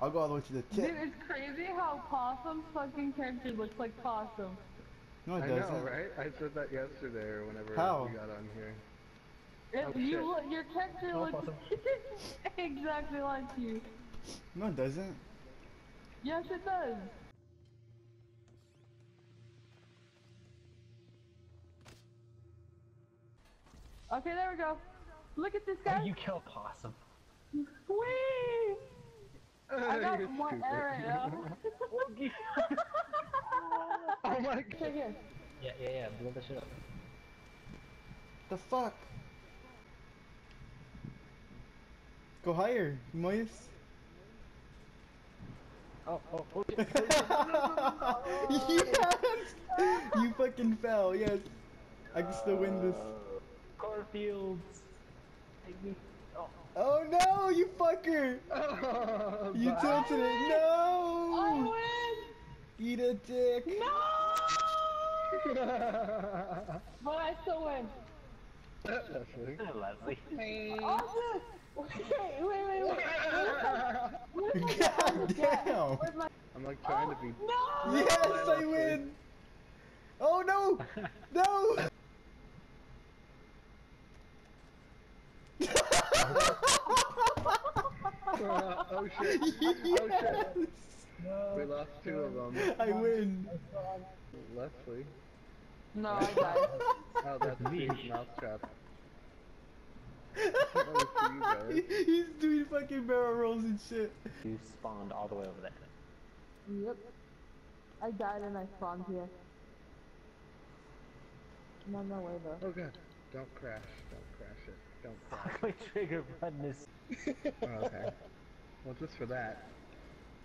I'll go all the way to the Dude, it's crazy how Possum's fucking character looks like Possum. No, it I doesn't. I know, right? I said that yesterday or whenever How? we got on here. If Oh, you look, your character Oh, looks exactly like you. No, it doesn't. Yes, it does. Okay, there we go. Look at this guy. You kill possum. Whee! I got You're one stupid. error now. oh my Take god. it. Yeah, yeah, yeah. Blow the shit up. The fuck? Go higher, Moise. Oh, oh, oh. oh, oh. yes! You fucking fell, yes. I can still win this. Uh, Cornfields. Take me. Oh. Oh no, you fucker! Oh, You bye. tilted it. No! I win! Eat a dick. No! But I still win. Leslie. Leslie. Awesome! Wait, wait, wait, wait. Where's my God damn. Where's my... I'm like trying to be. No! Yes, I win! Oh no! No! Oh shit. Oh shit. Yes! We lost two of them. I win. Leslie. No, I oh, died. Oh, that's Me. Steve's mousetrap. That was for you guys. He's doing fucking barrel rolls and shit. You spawned all the way over there. Yep. I died and I spawned here. I'm on my way though. Oh god. Don't crash. Don't crash it. Don't crash. My trigger button is. Oh, okay. Well, just for that.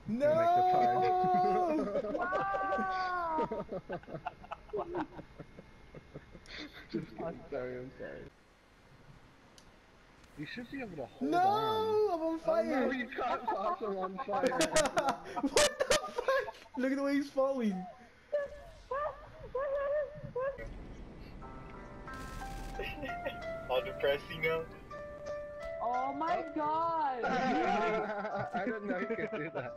No! just I'm sorry, I'm sorry. You should be able to hold no! on. I'm on Oh no, fire! you caught Possum on fire. what the fuck? Look at the way he's falling. All depressing now. Oh my oh. god! I didn't know you could do that.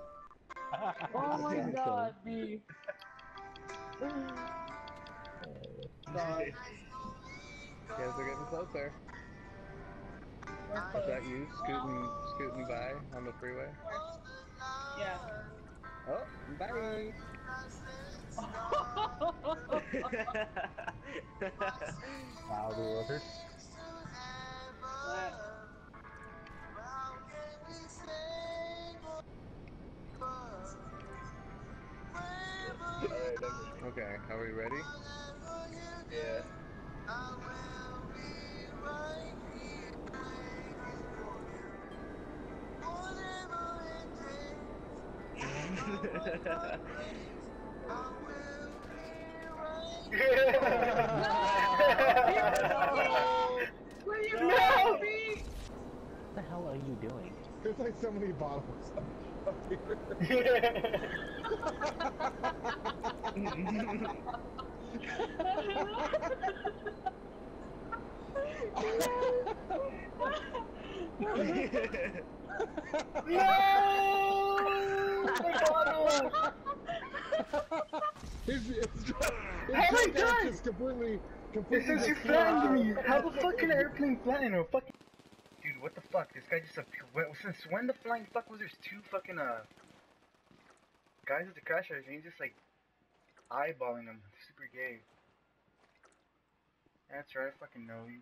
Oh my god, B. You guys are getting closer. Is that you scooting, scooting by on the freeway? Yeah. Oh, bye. Wow, the order. Okay, are we ready? Yeah. Where you No! going, B? What the hell are you doing? There's like so many bottles up here. It's, it's, How am I done? Completely, completely. says you flattened me. How the fuck can an airplane flatten a fucking? What the fuck? This guy just appeared. Since when the flying fuck was there two fucking uh guys with the crash and he's just like eyeballing them. Super gay. That's right. I fucking know you.